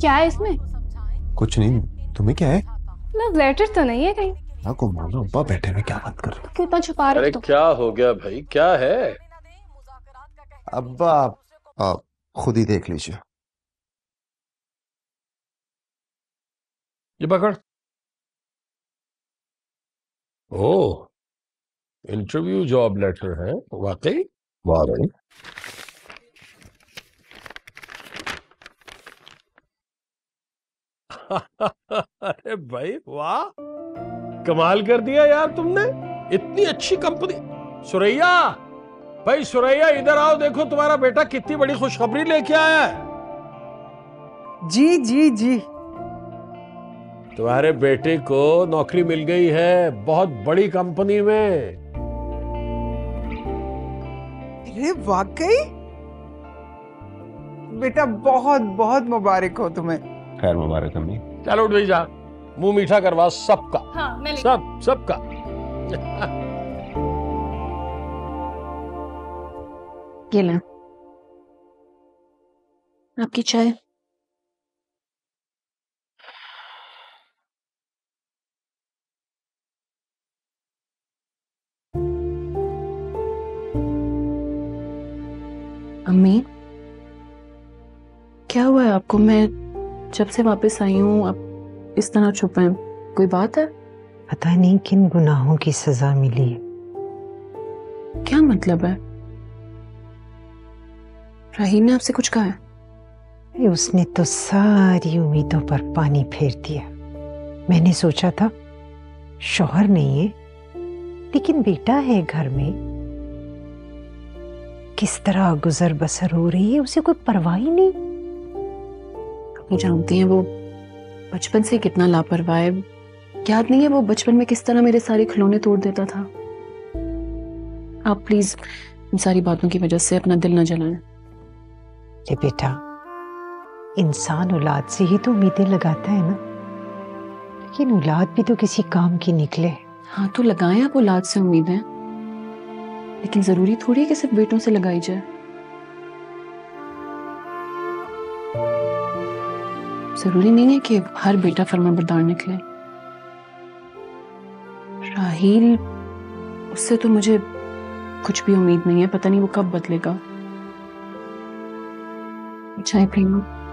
क्या है इसमें? कुछ नहीं तुम्हें क्या है? लव लेटर तो नहीं है कहीं। को मानो अब्बा बैठे हुए क्या बात कर रहे क्यों इतना छुपा रहे अरे हो तो क्या हो गया भाई? क्या है? अब्बा आप खुद ही देख लीजिए। ये पकड़। ओ इंटरव्यू जॉब लेटर है वाकई? वाह अरे भाई वाह। कमाल कर दिया यार तुमने। इतनी अच्छी कंपनी सुरैया भाई सुरैया इधर आओ देखो तुम्हारा बेटा कितनी बड़ी खुशखबरी लेके आया है। जी जी जी। तुम्हारे बेटे को नौकरी मिल गई है बहुत बड़ी कंपनी में। अरे वाकई? बेटा बहुत बहुत मुबारक हो तुम्हें। खैर मुबारक अम्मी। चलो उठ भाई जा मुँह मीठा करवा सबका। हाँ सब सबका। आपकी चाय? अम्मी क्या हुआ है आपको? मैं जब से वापस आई हूँ आप इस तरह छुप हैं। कोई बात है? पता नहीं किन गुनाहों की सजा मिली है। क्या मतलब है? राहीन ने आपसे कुछ कहा है? उसने तो सारी उम्मीदों पर पानी फेर दिया। मैंने सोचा था शोहर नहीं है लेकिन बेटा है घर में। किस तरह गुजर बसर हो रही है उसे कोई परवाह ही नहीं। नहीं जानती हैं वो बचपन से कितना लापरवाह है। याद नहीं है वो बचपन में किस तरह मेरे सारे खिलौने तोड़ देता था। आप प्लीज़ इन सारी बातों की वजह से अपना दिल न जलाएँ। अरे बेटा इंसान औलाद से ही तो उम्मीदें लगाता है ना। लेकिन औलाद भी तो किसी काम की निकले। हाँ तो लगाएँ आप औलाद से उम्मीदें। लेकिन ज़रूरी थोड़ी है कि सिर्फ़ बेटों से लगाई जाए। ज़रूरी नहीं है कि हर बेटा फर्मा बरदार निकले। राहील, उससे तो मुझे कुछ भी उम्मीद नहीं है, पता नहीं वो कब बदलेगा। चाय पीना